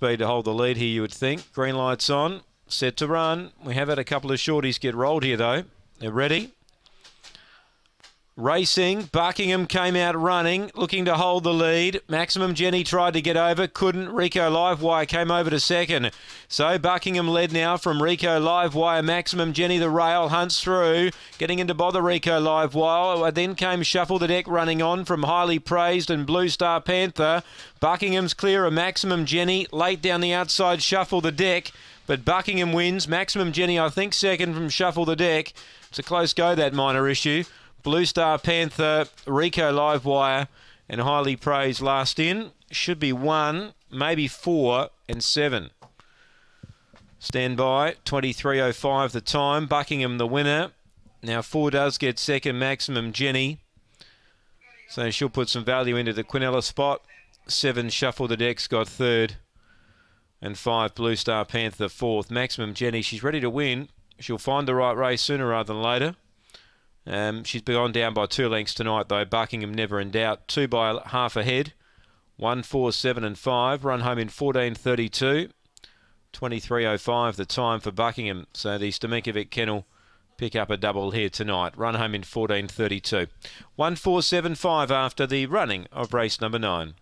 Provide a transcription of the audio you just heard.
be to hold the lead here, you would think. Green lights on, set to run. We have had a couple of shorties get rolled here, though. They're ready. Racing, Buckingham came out running, looking to hold the lead. Maximum Jenny tried to get over, couldn't. Rico Livewire came over to second. So Buckingham led now from Rico Livewire. Maximum Jenny, the rail, hunts through, getting into bother Rico Livewire. Then came Shuffle the Deck running on from Highly Praised and Blue Star Panther. Buckingham's clear of Maximum Jenny, late down the outside, Shuffle the Deck. But Buckingham wins. Maximum Jenny, I think, second from Shuffle the Deck. It's a close go, that minor issue. Blue Star Panther, Rico Livewire, and highly praised last in. Should be one, maybe four, and seven. Stand by, 23.05 the time. Buckingham the winner. Now four does get second, Maximum Jenny. So she'll put some value into the Quinella spot. Seven, Shuffle the Decks got third. And five, Blue Star Panther fourth. Maximum Jenny, she's ready to win. She'll find the right race sooner rather than later. Um, she's gone down by two lengths tonight, though. Buckingham never in doubt. Two by half ahead. One, four, seven, and five. Run home in 14.32. 23.05 the time for Buckingham. So the Stamenkovic kennel pick up a double here tonight. Run home in 14.32. 1475 after the running of race number nine.